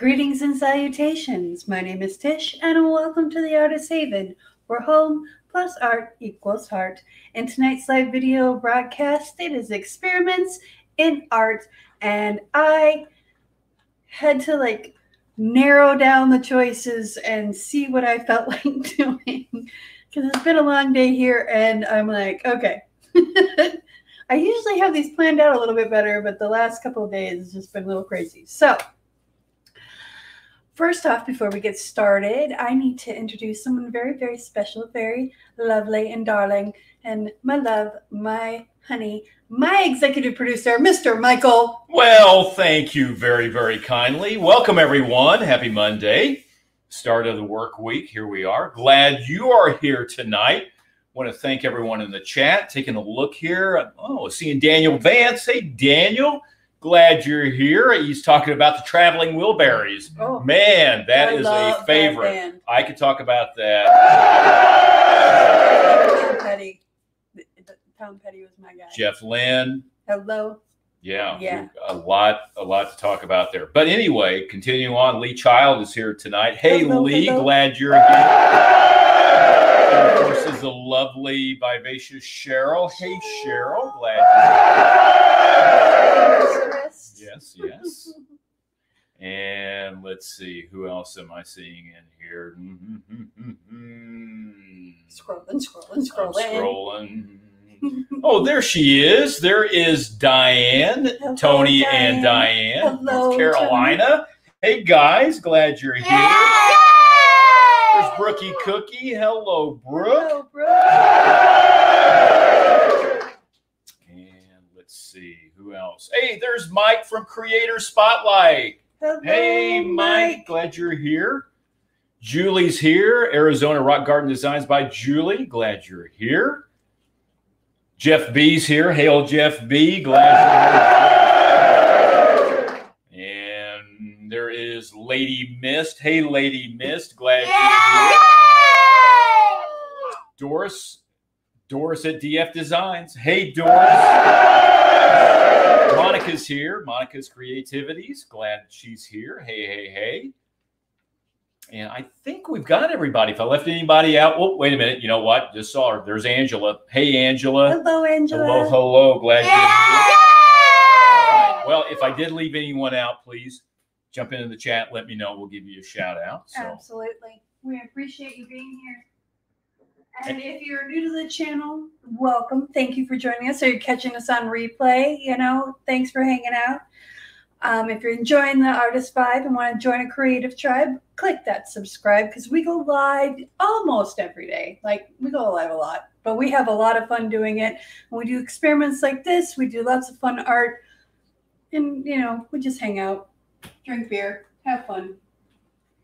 Greetings and salutations. My name is Tish, and welcome to the Artist Haven, where home plus art equals heart. In tonight's live video broadcast, it is experiments in art, and I had to like narrow down the choices and see what I felt like doing because it's been a long day here, and I'm like, okay. I usually have these planned out a little bit better, but the last couple of days has just been a little crazy. So, First off, before we get started, I need to introduce someone very, very special, very lovely and darling, and my love, my honey, my executive producer, Mr. Michael. Well, thank you very, very kindly. Welcome, everyone. Happy Monday, start of the work week. Here we are. Glad you are here tonight. Want to thank everyone in the chat taking a look here. Oh, seeing Daniel Vance. Hey, Daniel. Glad you're here. He's talking about the traveling Wilburys. Oh, Man, that I is a favorite. I could talk about that. Tom Petty. Tom Petty was my guy. Jeff Lynne. Hello. Yeah, Yeah. a lot, a lot to talk about there. But anyway, continuing on, Lee Child is here tonight. Hey, Hello, Lee, hello. glad you're here. And of course, is the lovely, vivacious Cheryl. Hey, Cheryl, glad. Yes, yes. And let's see, who else am I seeing in here? Mm-hmm. Scrolling, scrolling, I'm scrolling. scrolling. Oh, there she is. There is Diane, Hello, Tony, Diane. and Diane, Hello, North Carolina. Hey guys, glad you're here. There's Brookie Cookie. Hello, Brooke. Hello, Brooke. And let's see who else. Hey, there's Mike from Creator Spotlight. Hello, Hey, Mike, glad you're here. Julie's here. Arizona Rock Garden Designs by Julie. Glad you're here. Jeff B's here. Hail, Jeff B. Glad you're here. And there is Lady Mist. Hey, Lady Mist. Glad you're here. Doris. Doris at DF Designs. Hey, Doris. Monica's here. Monica's Creativities. Glad she's here. Hey, hey, hey. And I think we've got everybody. If I left anybody out, oh, wait a minute. You know what? Just saw her. There's Angela. Hey, Angela. Hello, Angela. Hello, hello. Glad you're here. All right. Well, if I did leave anyone out, please jump into the chat. Let me know. We'll give you a shout out. So, Absolutely. We appreciate you being here. And if you're new to the channel, welcome. Thank you for joining us. So you're catching us on replay, you know, thanks for hanging out. Um, if you're enjoying the Artist Vibe and want to join a creative tribe, click that subscribe because we go live almost every day. Like we go live a lot, but we have a lot of fun doing it. And we do experiments like this. We do lots of fun art, and you know, we just hang out, drink beer, have fun.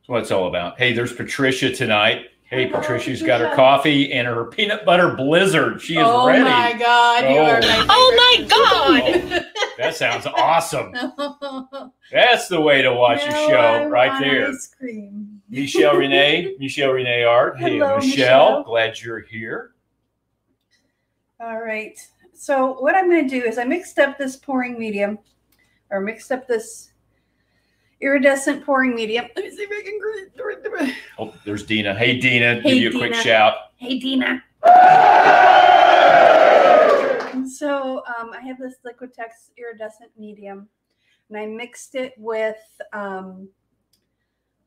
that's what it's all about. Hey, there's Patricia tonight. Hey, Hello, Patricia's got her coffee and her peanut butter blizzard. She is oh ready. Oh my god, you are oh. my Oh favorite. That sounds awesome. Oh That's the way to watch a Now show I right want there. Ice cream. Michelle Renee, Michelle Renee Art. Hey, Hello, Michelle, Michelle. glad you're here. All right. So what I'm going to do is I mixed up this pouring medium, or mixed up this iridescent pouring medium. Let me see if I can. Oh, there's Dina. Hey, Dina, Hey, give you a quick shout. Hey, Dina. So um, I have this Liquitex iridescent medium, and I mixed it with um,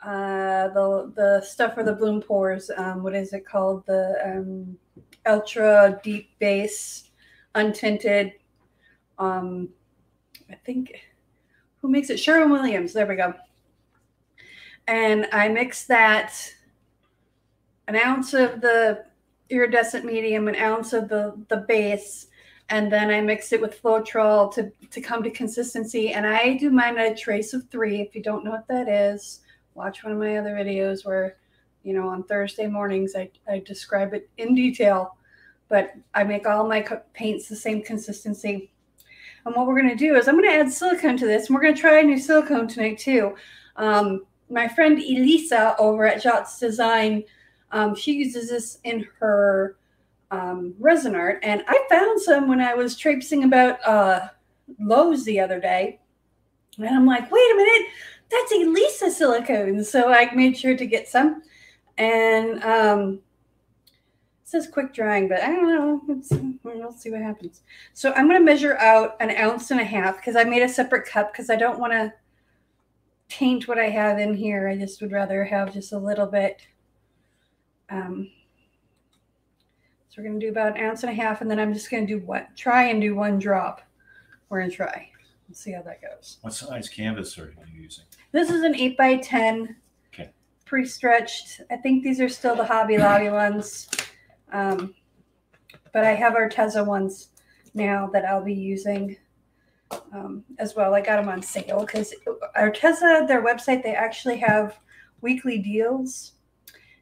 uh, the the stuff for the bloom pours. Um, what is it called? The um, ultra deep base, untinted. Um, I think who makes it? Sherwin Williams. There we go. And I mix that an ounce of the iridescent medium, an ounce of the the base, and then I mix it with Floetrol to to come to consistency. And I do mine at a trace of three. If you don't know what that is, watch one of my other videos where, you know, on Thursday mornings I I describe it in detail. But I make all my paints the same consistency. And what we're going to do is I'm going to add silicone to this, and we're going to try a new silicone tonight too. Um, my friend Elisa over at Jots Design um, she uses this in her um, resin art, and I found some when I was traipsing about uh, Lowe's the other day, and I'm like, wait a minute, that's Elisa silicone. So I made sure to get some. And um, says quick drying, but I don't know. It's, we'll see what happens. So I'm going to measure out an ounce and a half because I made a separate cup because I don't want to taint what I have in here. I just would rather have just a little bit. Um, so we're going to do about an ounce and a half, and then I'm just going to do what? Try and do one drop. We're going to try. Let's see how that goes. What size canvas are you using? This is an 8 by 10 Okay. pre-stretched. I think these are still the Hobby Lobby ones. Um, but I have Arteza ones now that I'll be using um, as well. I got them on sale because Arteza, their website, they actually have weekly deals.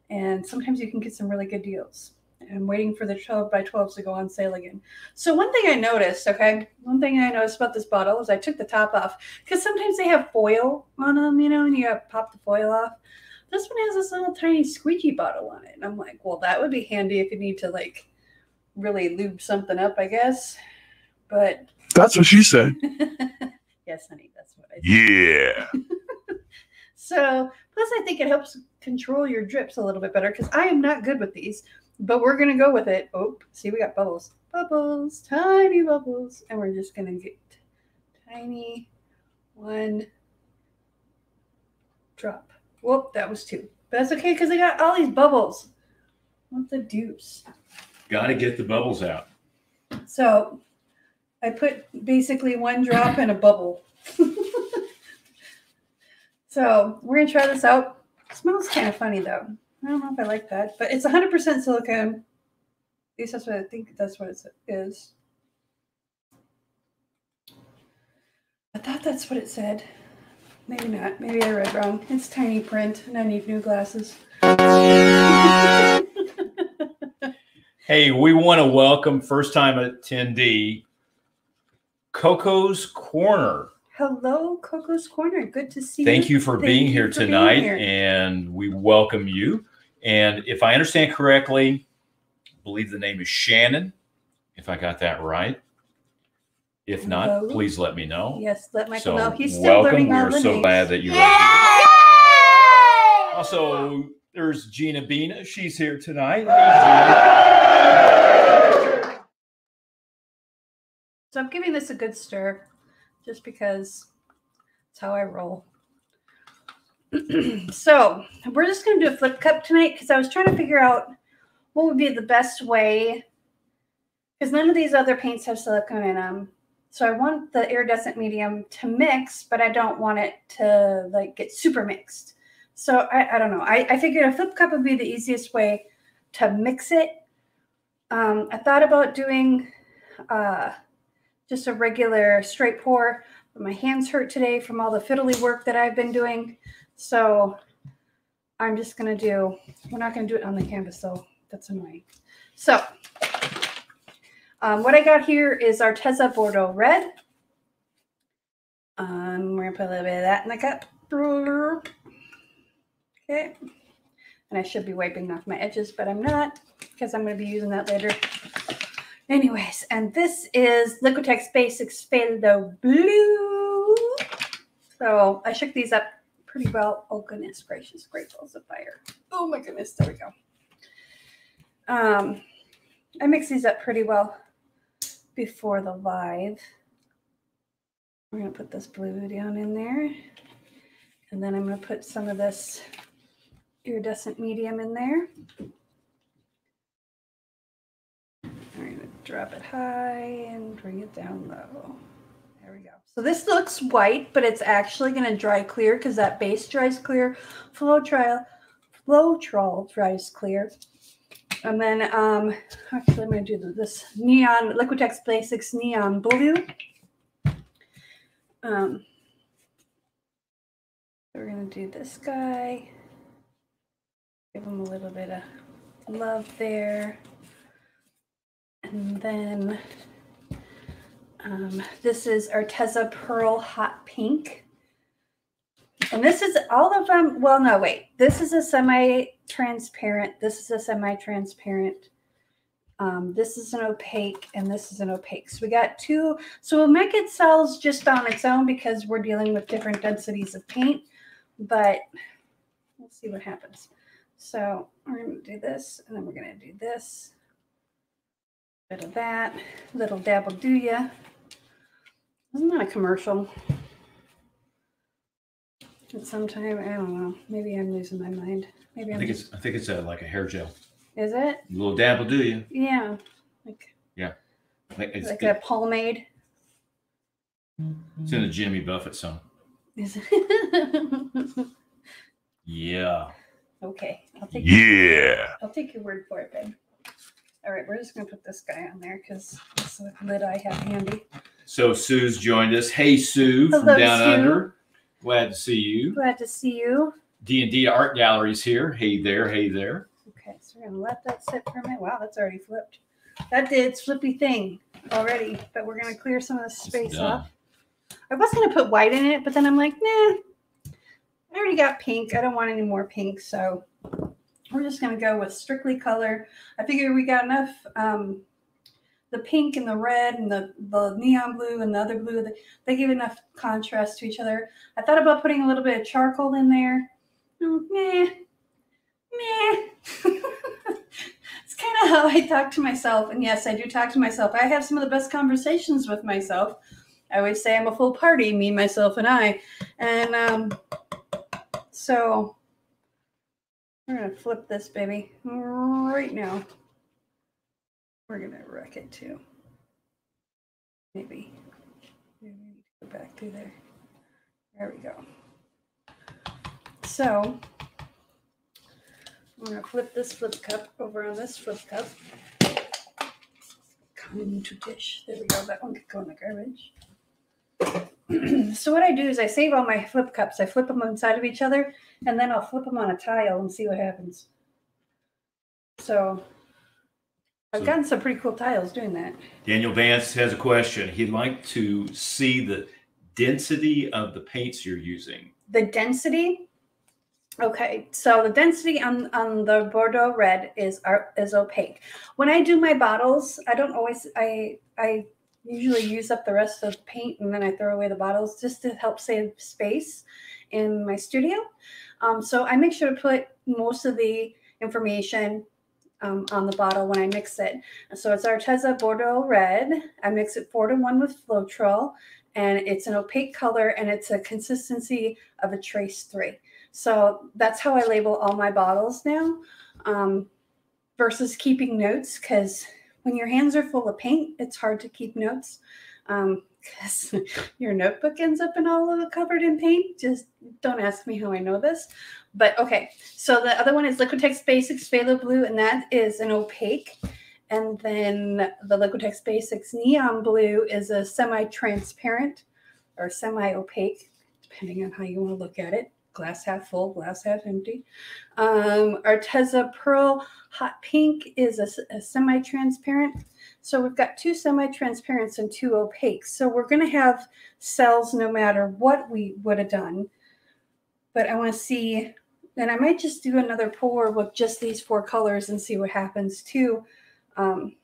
And sometimes you can get some really good deals. I'm waiting for the 12 by 12s to go on sale again. So one thing I noticed, okay, one thing I noticed about this bottle is I took the top off because sometimes they have foil on them, you know, and you have to pop the foil off. This one has this little tiny squeegee bottle on it. And I'm like, well, that would be handy if you need to like really lube something up, I guess. But That's what she said. yes, honey, that's what I Yeah. So, plus, I think it helps control your drips a little bit better because I am not good with these, but we're going to go with it. Oh, see, we got bubbles. Bubbles, tiny bubbles. And we're just going to get tiny one drop. Whoop, that was two. But that's okay because I got all these bubbles. What the deuce? Got to get the bubbles out. So, I put basically one drop in a bubble. so we're gonna try this out. It smells kind of funny though. I don't know if I like that, but it's 100% silicone. At least that's what I think. That's what it is. I thought that's what it said. Maybe not. Maybe I read wrong. It's tiny print, and I need new glasses. Hey, we want to welcome first time attendee Coco's Corner. Hello, Coco's Corner. Good to see you. Thank you for Thank being you here for being tonight, here. and we welcome you. And if I understand correctly, I believe the name is Shannon. If I got that right. If not, Hello. please let me know. Yes, let Michael so know. He's still welcome. learning all We're so names. glad that you are here. Also, there's Gina Bina. She's here tonight. So I'm giving this a good stir just because it's how I roll. so we're just going to do a flip cup tonight because I was trying to figure out what would be the best way because none of these other paints have silicone in them. So I want the iridescent medium to mix, but I don't want it to like get super mixed. So I, I don't know. I, I figured a flip cup would be the easiest way to mix it. Um, I thought about doing uh, just a regular straight pour. But my hands hurt today from all the fiddly work that I've been doing. So I'm just going to do, we're not going to do it on the canvas though. That's annoying. So um, what I got here is Arteza Bordeaux Red. Um, we're going to put a little bit of that in the cup. Okay. And I should be wiping off my edges, but I'm not because I'm going to be using that later. Anyways, and this is Liquitex Basics Phthalo Blue. So I shook these up pretty well. Oh goodness gracious, great balls of fire. Oh my goodness, there we go. Um, I mix these up pretty well before the live. We're gonna put this blue down in there. And then I'm gonna put some of this iridescent medium in there. Drop it high and bring it down low. There we go. So this looks white, but it's actually going to dry clear because that base dries clear. Floetrol, flow trawl dries clear. And then, um, actually, I'm going to do this neon Liquitex Basics neon blue. Um, we're going to do this guy. Give him a little bit of love there. And then um, this is Arteza Pearl Hot Pink. And this is all of them. Well, no, wait. This is a semi-transparent. This is a semi-transparent. Um, this is an opaque, and this is an opaque. So we got two. So we'll make it cells just on its own because we're dealing with different densities of paint. but we'll see what happens. So we're going to do this, and then we're going to do this. Bit of that. Little dabble do ya. Isn't that a commercial? And sometime, I don't know. Maybe I'm losing my mind. Maybe I I'm think just, it's I think it's a, like a hair gel. is it? A little dabble, do you? Yeah. Like, Like It's, like a pomade. it's in the Jimmy Buffett song. Is it? Yeah. okay. I'll take Yeah. I'll take your word for it, babe. All right, we're just gonna put this guy on there because it's the lid I have handy. So Sue's joined us. Hey Sue from Hello, Down Sue. Under. Glad to see you. Glad to see you. D and D Art Gallery's here. Hey there. Hey there. Okay, so we're gonna let that sit for a minute. Wow, that's already flipped. That did its flippy thing already, but we're gonna clear some of the space off. I was gonna put white in it, but then I'm like, nah. I already got pink. I don't want any more pink, so we're just gonna go with strictly color. I figure we got enough. Um, the pink and the red and the, the neon blue and the other blue, they, give enough contrast to each other. I thought about putting a little bit of charcoal in there. Mm, meh, meh. it's kind of how I talk to myself. And yes, I do talk to myself. I have some of the best conversations with myself. I always say I'm a full party, me, myself, and I. And um, so we're going to flip this baby right now. We're going to wreck it too. Maybe. Maybe to go back through there. There we go. So I'm gonna flip this flip cup over on this flip cup. Come into dish. There we go. That one could go in the garbage. so what I do is I save all my flip cups. I flip them inside of each other, and then I'll flip them on a tile and see what happens. So I've So- gotten some pretty cool tiles doing that. Daniel Vance has a question. He'd like to see the density of the paints you're using. the density okay so the density on on the bordeaux red is are, is opaque when i do my bottles i don't always i i usually use up the rest of the paint and then i throw away the bottles just to help save space in my studio. Um, so i make sure to put most of the information um, on the bottle when i mix it. So it's arteza bordeaux red. I mix it four to one with floetrol and it's an opaque color and it's a consistency of a trace three. So that's how I label all my bottles now um, versus keeping notes because when your hands are full of paint, it's hard to keep notes um, because your notebook ends up in all of it covered in paint. Just don't ask me how I know this. But okay, so the other one is Liquitex Basics Phthalo Blue, and that is an opaque. And then the Liquitex Basics Neon Blue is a semi-transparent or semi-opaque, depending on how you want to look at it. Glass half full, glass half empty. Um, Arteza Pearl Hot Pink is a semi-transparent. So we've got two semi-transparents and two opaques. So we're going to have cells no matter what we would have done. But I want to see, and I might just do another pour with just these four colors and see what happens too um,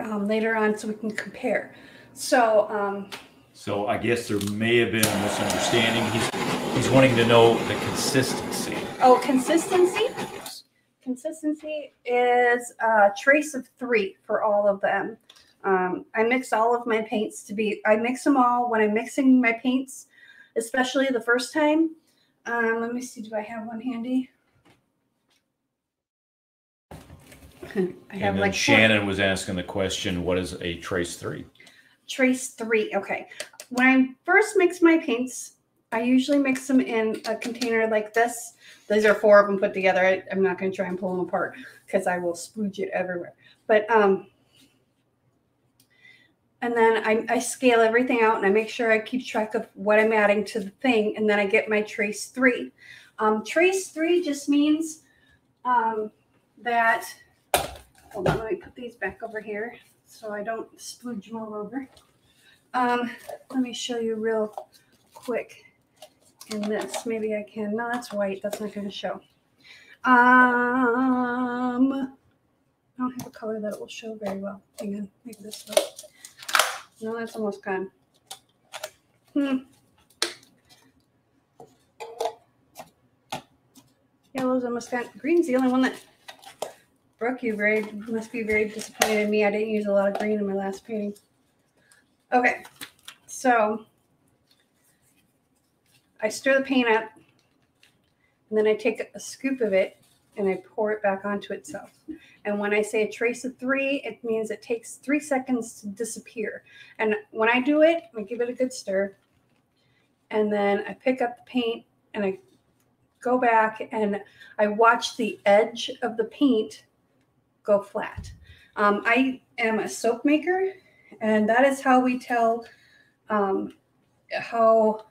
um, later on so we can compare. So um, So I guess there may have been a misunderstanding. He's he's wanting to know the consistency. Oh, consistency? Consistency is a trace of three for all of them. Um, I mix all of my paints to be, I mix them all when I'm mixing my paints, especially the first time. Um, let me see, do I have one handy? I And have then like four- Shannon was asking the question, what is a trace three? Trace three. Okay. When I first mix my paints, I usually mix them in a container like this. These are four of them put together. I, I'm not going to try and pull them apart because I will splooge it everywhere. But um, and then I, I scale everything out and I make sure I keep track of what I'm adding to the thing, and then I get my trace three. Um, trace three just means um, that. Hold on, let me put these back over here so I don't splooge them all over. Um, let me show you real quick in this. Maybe I can. No, that's white. That's not going to show. Um, I don't have a color that will show very well. Hang on, maybe this one. No, that's almost gone. Hmm. Yellow's almost gone. green's the only one that broke you very must be very disappointed in me. I didn't use a lot of green in my last painting. Okay, so I stir the paint up and then I take a scoop of it and I pour it back onto itself. And when I say a trace of three, it means it takes three seconds to disappear. And when I do it, I give it a good stir. And then I pick up the paint and I go back and I watch the edge of the paint go flat. Um, I am a soap maker, and that is how we tell um, how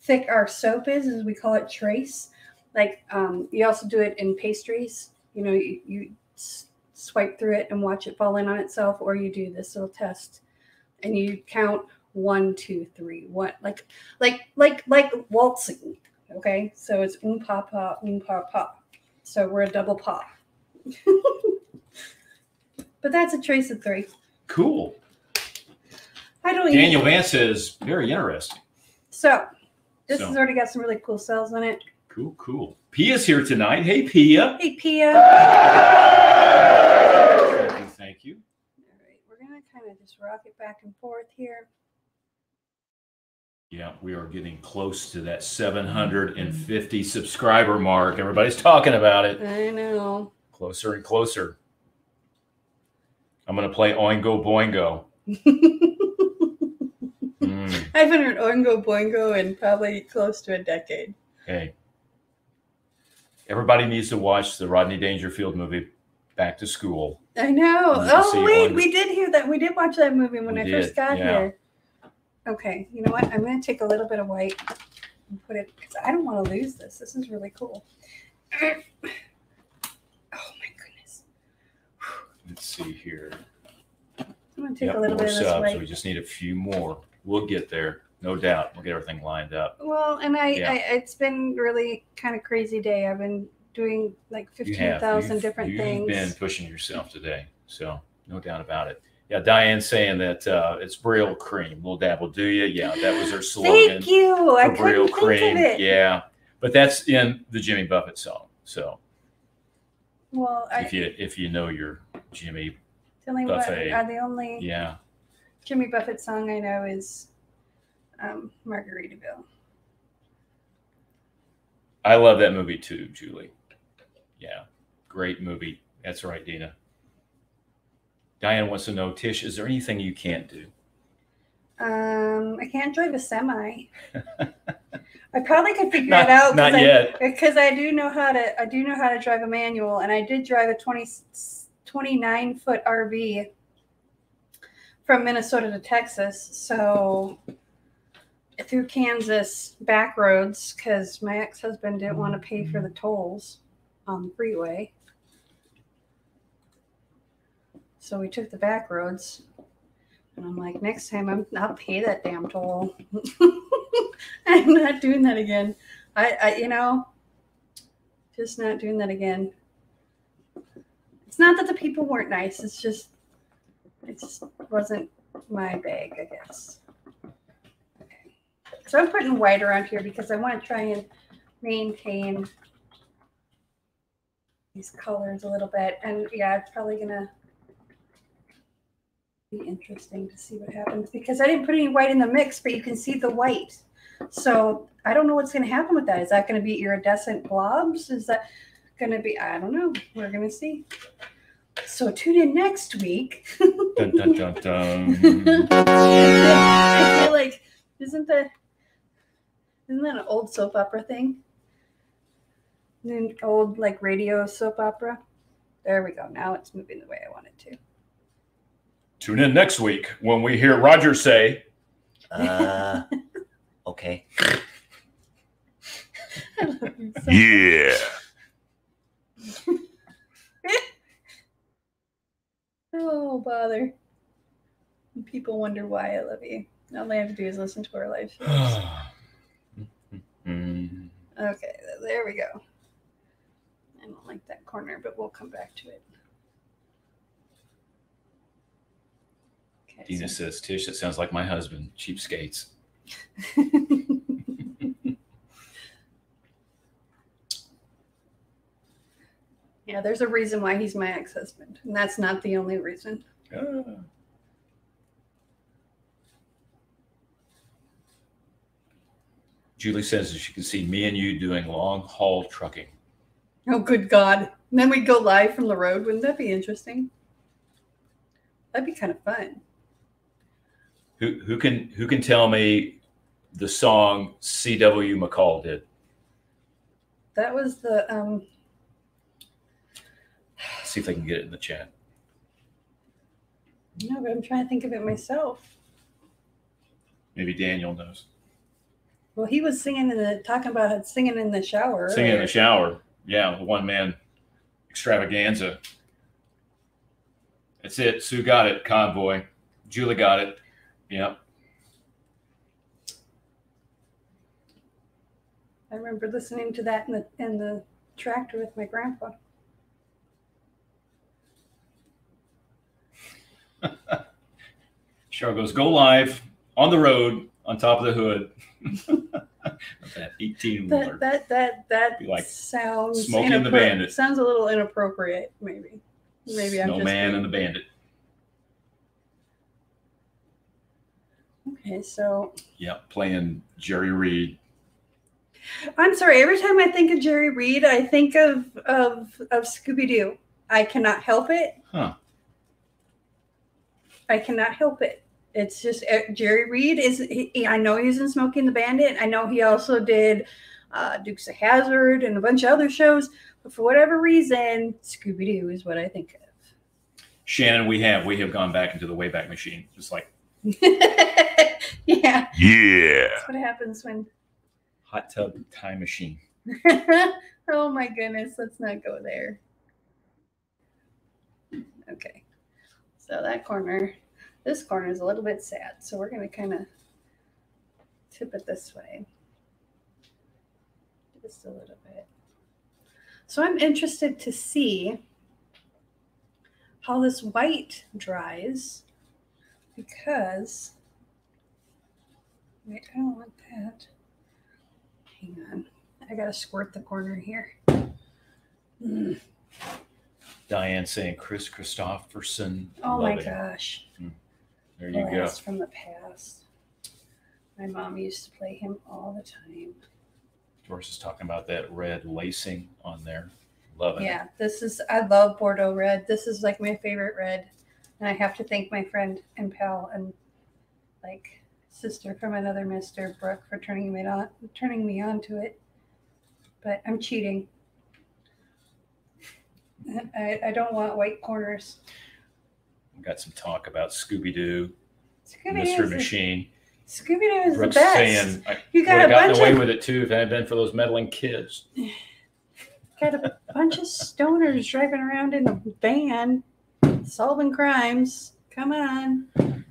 thick our soap is, as we call it trace. Like um, you also do it in pastries. You know, you, you swipe through it and watch it fall in on itself, or you do this little test and you count one, two, three, one, like, like, like, like waltzing. Okay, so it's um pa pa um pa pa. So we're a double pa. but that's a trace of three. Cool. I don't Daniel Vance says very interesting. So this So- has already got some really cool cells in it. Cool, cool. Pia's here tonight. Hey, Pia. Hey Pia. Thank you. Thank you. All right, we're gonna kind of just rock it back and forth here. Yeah, we are getting close to that 750 subscriber mark. Everybody's talking about it. I know. Closer and closer. I'm going to play Oingo Boingo. Mm, I haven't heard Oingo Boingo in probably close to a decade. hey. Everybody needs to watch the Rodney Dangerfield movie, Back to School. I know. You can see Oh wait, we did hear that. We did watch that movie when We I did, first got yeah. here. Okay, you know what? I'm gonna take a little bit of white and put it because I don't want to lose this. This is really cool. Oh my goodness. Let's see here. I'm gonna take Yep, a little more bit of this subs. We just need a few more. We'll get there. No doubt. We'll get everything lined up. Well, and I, Yeah. I it's been really kind of crazy day. I've been doing like You fifteen have. thousand You've- different you've things. been pushing yourself today. So no doubt about it. Yeah, Diane's saying that uh, it's Brylcreem. Little dab will do you. Yeah, that was her slogan. Thank you. I for couldn't think of it. Yeah, but that's in the Jimmy Buffett song. So Well, I if you if you know your Jimmy, me what Buffett. are the only yeah, Jimmy Buffett song I know is um, Margaritaville. I love that movie too, Julie. Yeah, great movie. That's right, Dina. Diane wants to know, Tish, is there anything you can't do? Um, I can't drive a semi. I probably could figure Not, it out. not I, yet. Because I do know how to. I do know how to drive a manual, and I did drive a 20, 29 foot RV from Minnesota to Texas. So through Kansas back roads because my ex husband didn't want to pay for the tolls on the freeway. So we took the back roads. And I'm like, next time I'm I'll pay that damn toll. I'm not doing that again. I, I you know, just not doing that again. It's not that the people weren't nice. It's just it just wasn't my bag, I guess. Okay. So I'm putting white around here because I want to try and maintain these colors a little bit. And yeah, it's probably gonna be interesting to see what happens because I didn't put any white in the mix, but you can see the white. So I don't know what's going to happen with that. Is that going to be iridescent blobs? Is that going to be? I don't know. We're going to see. So tune in next week. Dun, dun, dun, dun. I feel like isn't that isn't that an old soap opera thing? An old like radio soap opera. There we go. Now it's moving the way I want it to. Tune in next week when we hear Roger say, Uh, okay. I love you so Yeah. Oh, bother. People wonder why I love you. All they have to do is listen to our live shows. Okay, there we go. I don't like that corner, but we'll come back to it. Okay, Dina so- says, Tish, that sounds like my husband, cheapskates. Yeah, there's a reason why he's my ex-husband, and that's not the only reason. Ah. Julie says that she can see me and you doing long haul trucking. Oh, good God! And then we'd go live from the road. Wouldn't that be interesting? That'd be kind of fun. Who who can who can tell me the song C.W. McCall did? That was the um. See if they can get it in the chat. No, but I'm trying to think of it myself. Maybe Daniel knows. Well, he was singing in the talking about singing in the shower. Singing in the shower. Yeah, the one man extravaganza. That's it. Sue got it. Convoy. Julie got it. Yep. I remember listening to that in the in the tractor with my grandpa. Cheryl goes, go live on the road on top of the hood. that 18 That that that that Be like sounds Smokey and the Bandit. Sounds a little inappropriate, maybe. Maybe I'm just Snowman and the bandit. Okay, so yeah, Playing Jerry Reed. I'm sorry. Every time I think of Jerry Reed, I think of of of Scooby Doo. I cannot help it. Huh. I cannot help it. It's just uh, Jerry Reed is. He, I know he's in Smokey and the Bandit. I know he also did uh, Dukes of Hazzard and a bunch of other shows. But for whatever reason, Scooby Doo is what I think of. Shannon, we have we have gone back into the Wayback Machine. Just like yeah, Yeah. that's what happens when. hot tub time machine. oh my goodness, let's not go there. Okay. So that corner, this corner is a little bit sad. So we're going to kind of tip it this way. Just a little bit. So I'm interested to see how this white dries because wait, I don't want that. Hang on. I gotta squirt the corner here. Mm. Diane saying Kris Kristofferson. Oh my love it. gosh. Hmm. There oh, you go. Blast from the past. My mom used to play him all the time. Doris is talking about that red lacing on there. Loving it. Yeah, this is I love Bordeaux red. This is like my favorite red. And I have to thank my friend and pal and like sister from another mister, Brooke, for turning me on turning me on to it. But I'm cheating. I, I don't want white corners. We got some talk about Scooby Doo, Mystery Machine. Scooby Doo is the Brooks best. saying I you got a have gotten bunch away of with it too if it hadn't been for those meddling kids. got a bunch of stoners driving around in a van solving crimes. Come on.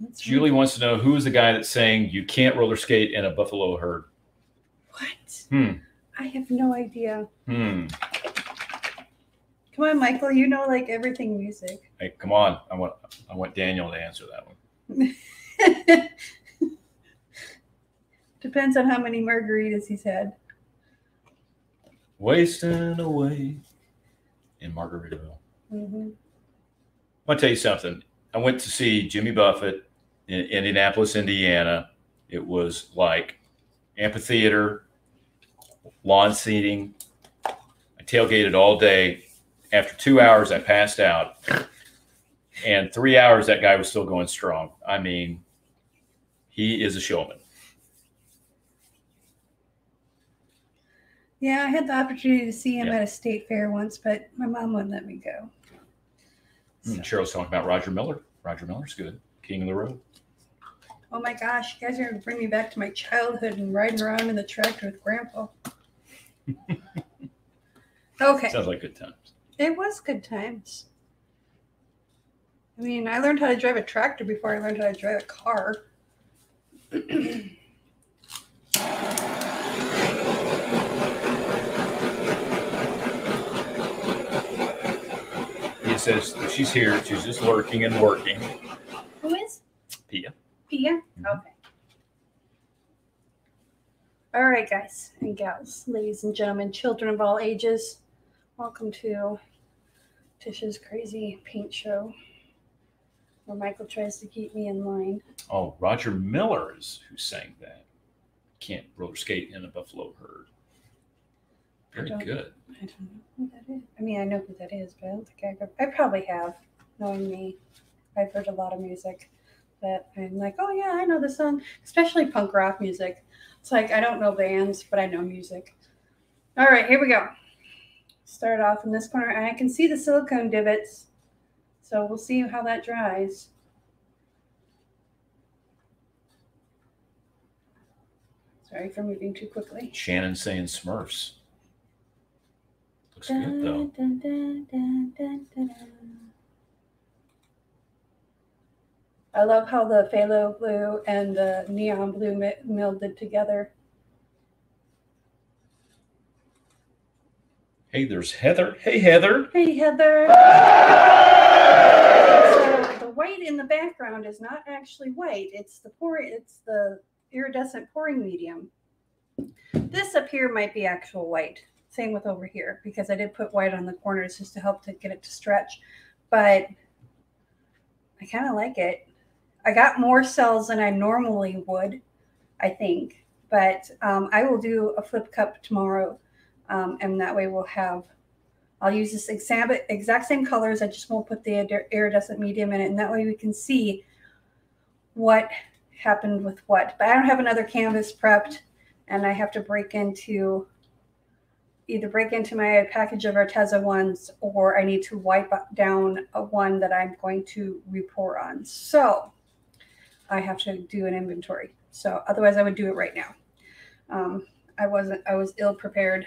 That's Julie wants to know who is the guy that's saying you can't roller skate in a buffalo herd. What? Hmm. I have no idea. Hmm. Come on, Michael. You know like everything music. Hey, come on. I want I want Daniel to answer that one. Depends on how many margaritas he's had. Wasting away in Margaritaville. hmm I want to tell you something. I went to see Jimmy Buffett in Indianapolis, Indiana. It was like amphitheater, lawn seating. I tailgated all day. After two hours, I passed out. And three hours, that guy was still going strong. I mean, he is a showman. Yeah, I had the opportunity to see him Yeah. at a state fair once, but my mom wouldn't let me go. Hmm, Cheryl's talking about Roger Miller. Roger Miller's good. King of the road. Oh my gosh, you guys are gonna bring me back to my childhood and riding around in the tractor with grandpa. okay. Sounds like a good times. It was good times. I mean, I learned how to drive a tractor before I learned how to drive a car. He says she's here. She's just lurking and working. Who is? Pia. Pia? Mhm. Okay. All right, guys and gals, ladies and gentlemen, children of all ages, Welcome to Tish's crazy paint show where Michael tries to keep me in line. Oh, Roger Miller is who sang that. Can't roller skate in a buffalo herd. Very don't- good. I don't know who that is. I mean, I know who that is, but I don't think I could. I probably have, knowing me. I've heard a lot of music that I'm like, oh yeah, I know the song, especially punk rock music. It's like I don't know bands, but I know music. All right, here we go. Start off in this corner, and I can see the silicone divots, so we'll see how that dries. Sorry for moving too quickly. Shannon saying Smurfs. Looks good though. I love how the phthalo blue and the neon blue mi- melded together. Hey, there's Heather. Hey, Heather. Hey, Heather. So the white in the background is not actually white. It's the pour. It's the iridescent pouring medium. This up here might be actual white. Same with over here because I did put white on the corners just to help to get it to stretch. But I kind of like it. I got more cells than I normally would, I think. But um, I will do a flip cup tomorrow, um, and that way we'll have I'll use this exact, exact same colors. I just won't put the iridescent medium in it. And that way we can see what happened with what. But I don't have another canvas prepped and I have to break into either break into my package of Arteza ones or I need to wipe down a one that I'm going to repour on. So I have to do an inventory. So otherwise I would do it right now. Um, I wasn't, I was ill prepared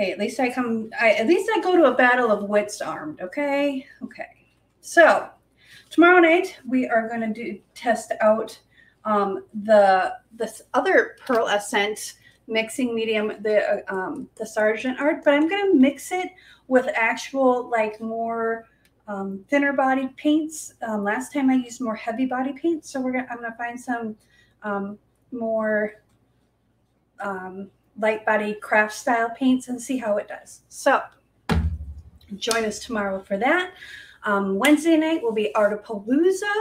hey, at least I come, I, at least I go to a battle of wits armed. Okay. Okay. So tomorrow night we are going to do test out um, the this other pearlescent mixing medium, the uh, um, the Sargent Art, but I'm going to mix it with actual like more um, thinner bodied paints. Um, last time I used more heavy body paints, so we're gonna I'm going to find some um, more um, light body craft style paints and see how it does. So join us tomorrow for that. Um, Wednesday night will be Artapalooza.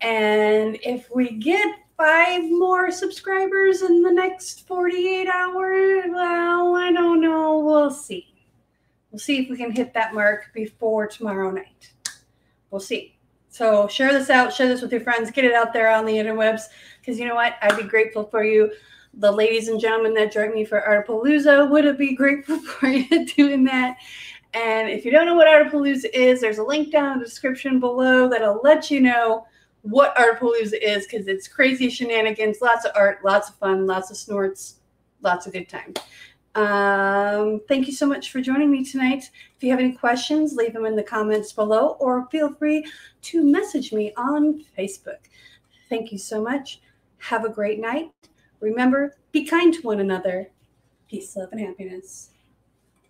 And if we get five more subscribers in the next 48 hours, well, I don't know. We'll see. We'll see if we can hit that mark before tomorrow night. We'll see. So share this out, share this with your friends, get it out there on the interwebs. Because you know what? I'd be grateful for you the ladies and gentlemen that joined me for Artapalooza would be grateful for you doing that. And if you don't know what Artapalooza is, there's a link down in the description below that'll let you know what Artapalooza is because it's crazy shenanigans, lots of art, lots of fun, lots of snorts, lots of good time. Um, thank you so much for joining me tonight. If you have any questions, leave them in the comments below or feel free to message me on Facebook. Thank you so much. Have a great night. Remember, be kind to one another. Peace, love, and happiness.